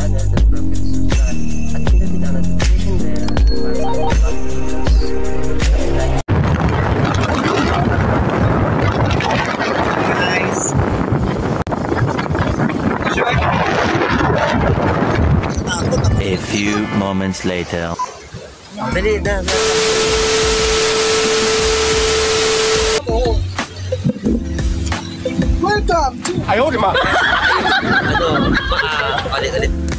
YouTube channel, The Prophet Susan. At pindutin ang notification bell para sa mga bago videos. A few moments later. Dali na, na. Ayaw, di ba? Ano, baka palit-ulit.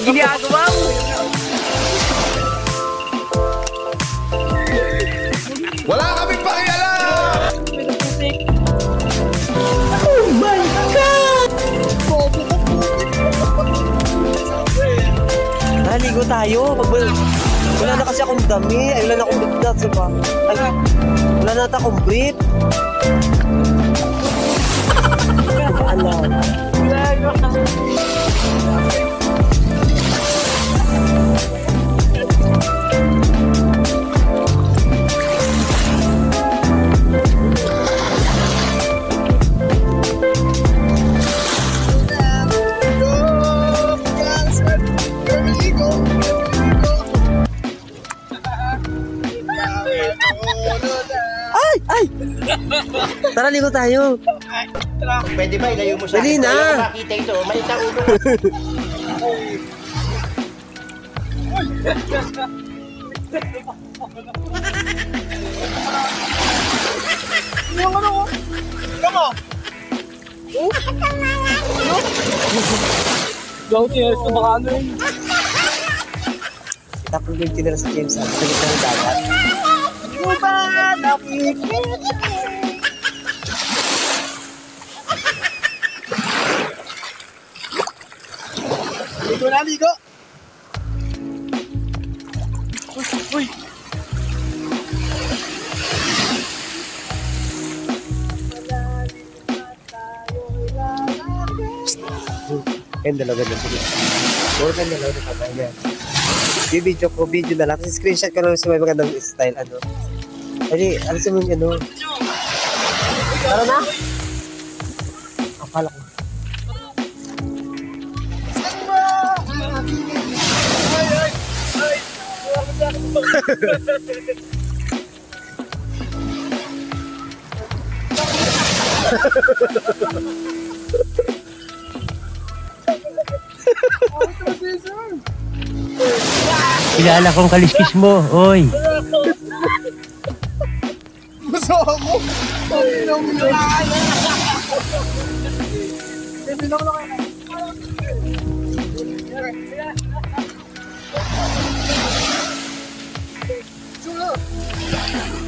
Ginagawa mo! Wala kaming pakialam! Naligo tayo. Pag wala na kasi akong dami. Ay, wala na akong bigdat. Diba? Ay, wala na akong brief. Alam. Ay! Tara, ligo tayo. Pwede ba ilayo mo sa Dali akin? na. Ayaw ko makita ito. May tao ulo. Tapos yung tinira sa James Hunt. Salit ng dagat. Ito na, amigo. Ayun, dalawa na sila. Puro ka dalawa na kaba niya. Bibidyo ko, video na lang. Kasi screenshot ko lang sa may magandang style. Ano? Ay, alas mo yung ano. Tara na! Akala ko. Kilala kong kaliskis mo, oy. Gusto ako. Ay, nang も。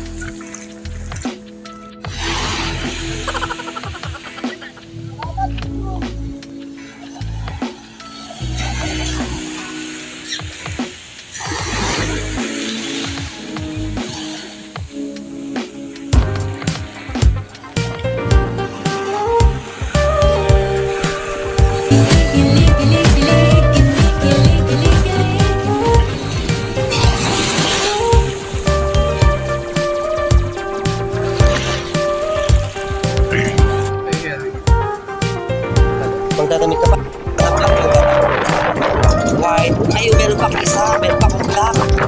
Magdadamit ka pa. White. Ay, meron pa isa. Meron pa black.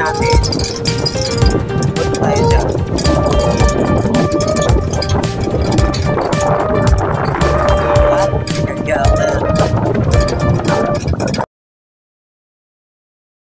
natin.